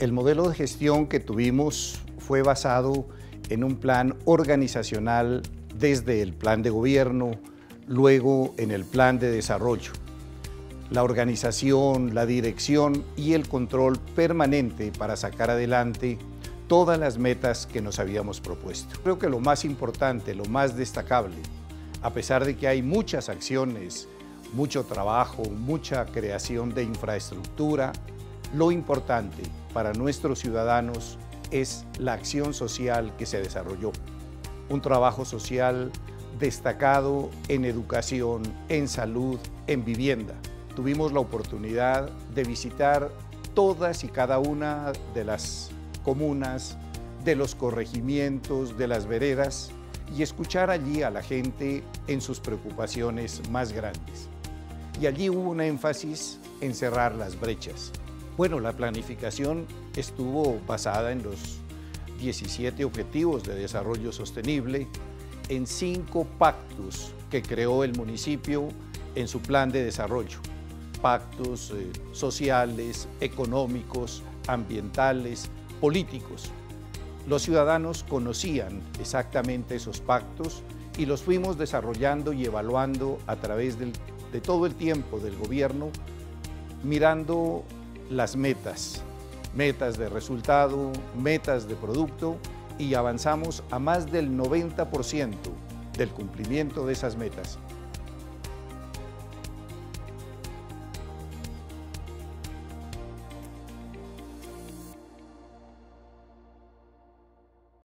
El modelo de gestión que tuvimos fue basado en un plan organizacional desde el plan de gobierno, luego en el plan de desarrollo. La organización, la dirección y el control permanente para sacar adelante todas las metas que nos habíamos propuesto. Creo que lo más importante, lo más destacable, a pesar de que hay muchas acciones, mucho trabajo, mucha creación de infraestructura, lo importante para nuestros ciudadanos es la acción social que se desarrolló. Un trabajo social destacado en educación, en salud, en vivienda. Tuvimos la oportunidad de visitar todas y cada una de las comunas, de los corregimientos, de las veredas y escuchar allí a la gente en sus preocupaciones más grandes. Y allí hubo un énfasis en cerrar las brechas. Bueno, la planificación estuvo basada en los 17 Objetivos de Desarrollo Sostenible, en cinco pactos que creó el municipio en su plan de desarrollo. Pactos eh, sociales, económicos, ambientales, políticos. Los ciudadanos conocían exactamente esos pactos y los fuimos desarrollando y evaluando a través de todo el tiempo del gobierno, mirando las metas, metas de resultado, metas de producto y avanzamos a más del 90% del cumplimiento de esas metas.